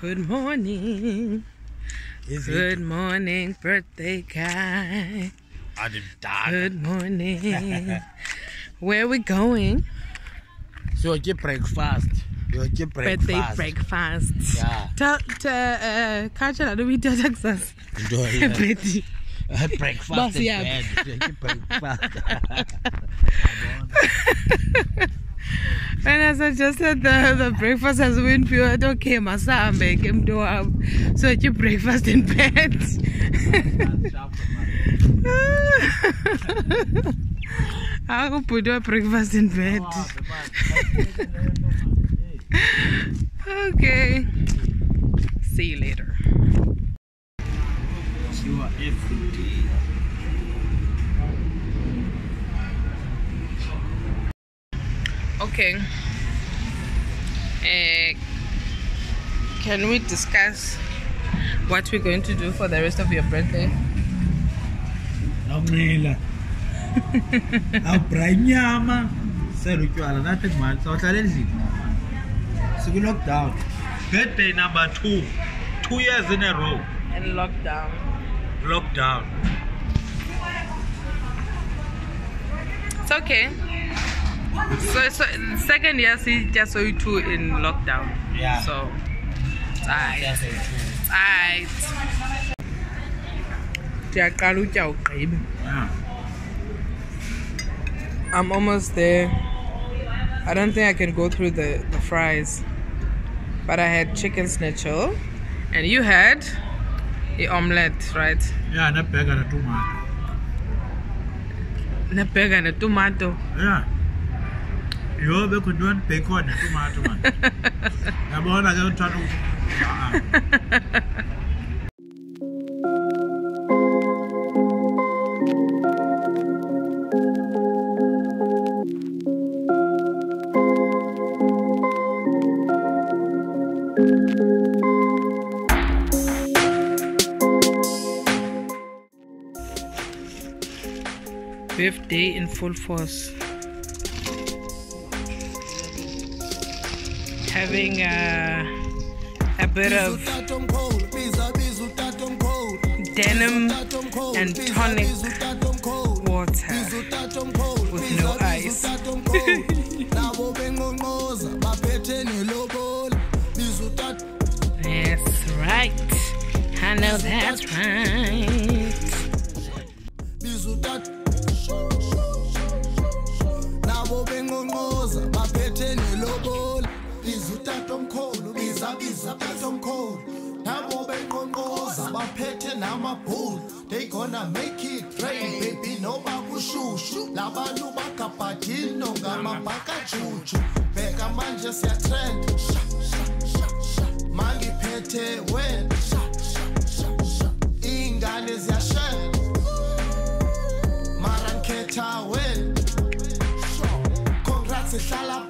Good morning. Is it? Good morning, birthday guy. Adidada. Good morning. Where we going? So ke breakfast. Yo ke Birthday breakfast. breakfast. Yeah. Tell to uh Kacha la dobi ta Texas. Betty. Uh, breakfast Boss, yeah. breakfast. When I suggested the, the breakfast has been pure, okay, masambe came to up. So you breakfast in bed. I will put your breakfast in bed. Okay. See you later. You are every day. Okay. Uh, can we discuss what we're going to do for the rest of your birthday? Nomela. Au branyama. Sero tjwala nothing much. So hlale endlini. Siku lockdown. Birthday number 2. 2 years in a row. And lockdown. Lockdown. It's okay. So, so second year, see, just saw you two in lockdown. Yeah. So, it's alright. Yes, it's true. It's. Ndiyaqala utya ugqibe. Yeah. I'm almost there. I don't think I can go through the, the fries. But I had chicken schnitzel. And you had the omelette, right? Yeah, na burger na tomato. Nebhega netomato. Yeah. Yo bekhona bacon na tomato man. Yabona ke uthanda u- Fifth day in full force. Having a, a bit of denim and tonic water with no ice. That's right. I know that's right. saphethe mkhulu nabo benqonqoza baphethe namabhulu they gonna make it rain baby noma kushushu labantu bagabhadino ngamabhakajuju bheka manje siyatrend mangiphethe wena iy'ngane ziyashela mara ngikhetha wena congrats ihlala